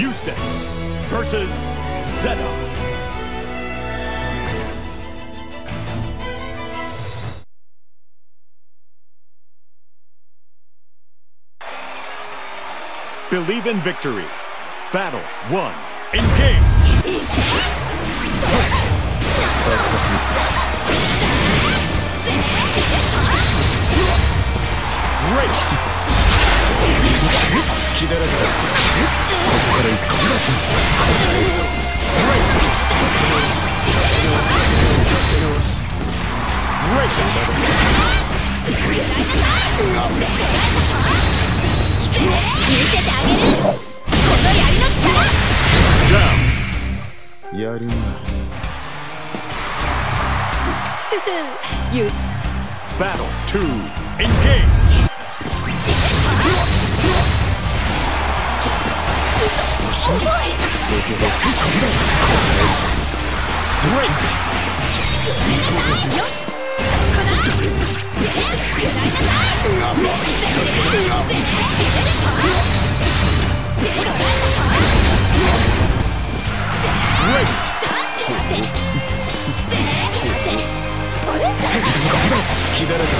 Eustace versus Zeta. Believe in victory. Battle 1. Engage! Down. やるな you Battle 2. Engage! 重いロケが好きだらけ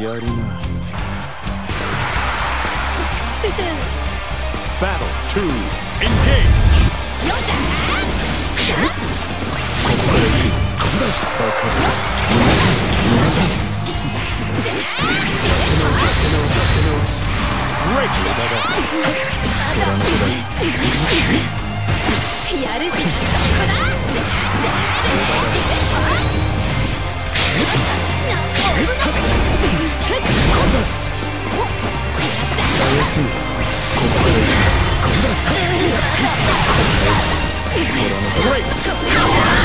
やるな Battle 2. Engage! 爆やるぜ。たやすいここか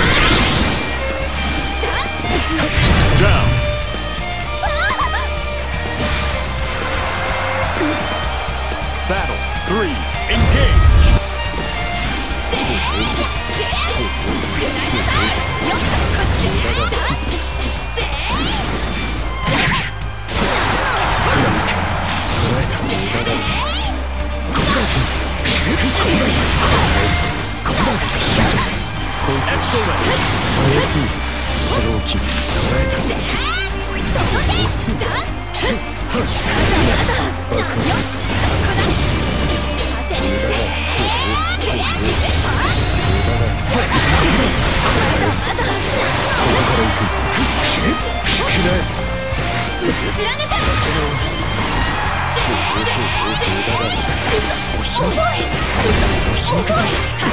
おい。おしまい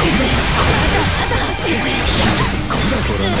トランプ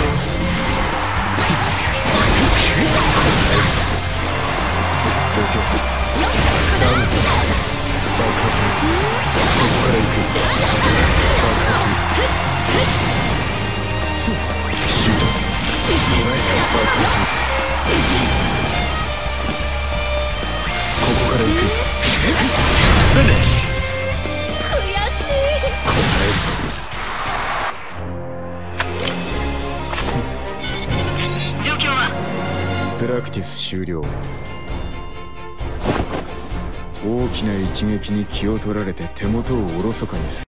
ここから行く Finish. 悔しい。答えるぞプラクティス終了。大きな一撃に気を取られて手元をおろそかにする。